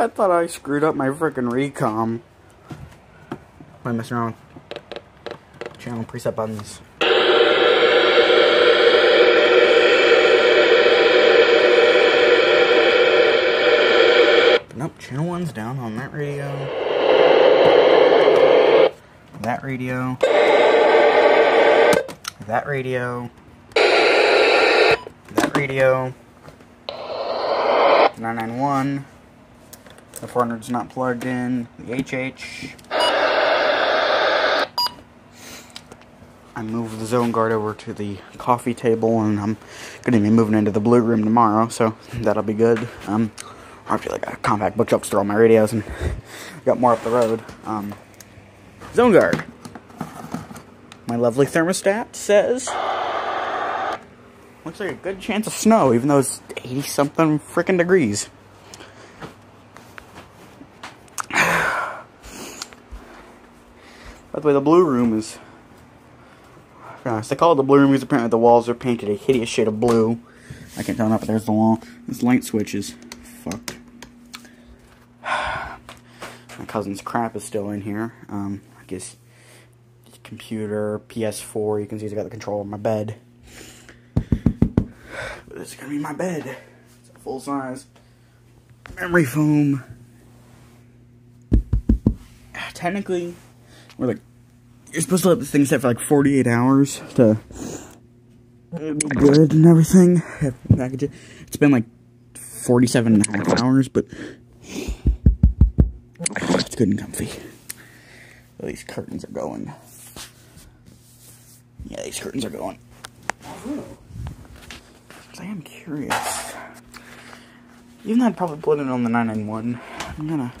I thought I screwed up my freaking Reecom. I messing around? Channel preset buttons. Nope, channel one's down on that radio. That radio. That radio. That radio. 991. The 400's not plugged in. The HH. I moved the zone guard over to the coffee table and I'm going to be moving into the blue room tomorrow, so that'll be good. Um, I feel like a compact bookshelf to throw all my radios and got more up the road. Um, zone guard. My lovely thermostat says looks like a good chance of snow, even though it's 80 something freaking degrees. By the way, the blue room is. Gosh, they call it the blue room because apparently the walls are painted a hideous shade of blue. I can't tell enough, but there's the wall. This light switch is fucked. My cousin's crap is still in here. Um, I guess computer, PS4. You can see I got the control of my bed. But this is gonna be my bed. It's a full size memory foam. Technically, we're like you're supposed to let this thing set for like 48 hours to be good and everything. Package it. It's been like 47 and a half hours, but it's good and comfy. These curtains are going. Yeah, these curtains are going. I am curious. Even though I'd probably put it on the 991, I'm gonna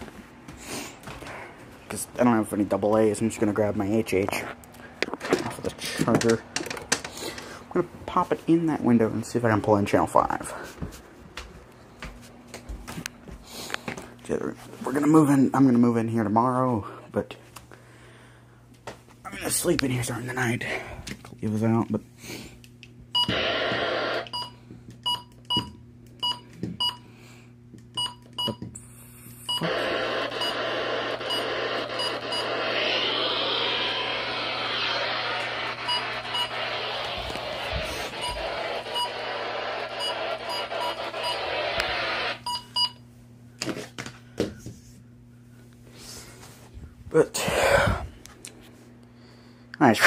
because I don't have any double A's. I'm just going to grab my HH off of the charger. I'm going to pop it in that window and see if I can pull in channel 5. We're going to move in, I'm going to move in here tomorrow, but I'm going to sleep in here during the night. Give us out, but But nice.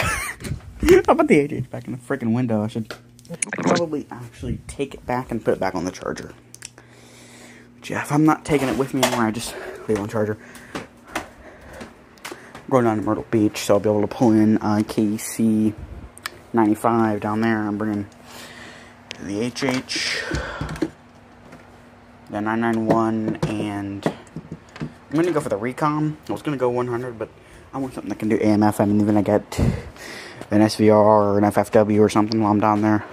I'll put the HH back in the freaking window. I should probably actually take it back and put it back on the charger. Jeff, I'm not taking it with me anymore. I just leave it on charger. I'm going down to Myrtle Beach, so I'll be able to pull in uh, KC 95 down there. I'm bringing the HH, the 991, and I'm to go for the Reecom. I was to go 100, but I want something that can do AMF. I mean, even I get an SVR or an FFW or something while I'm down there.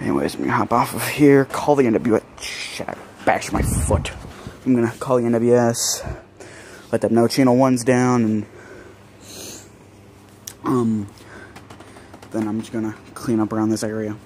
Anyways, I'm to hop off of here, call the NWS. Shit, I bashed my foot. I'm to call the NWS, let them know channel 1's down, and um, then I'm just to clean up around this area.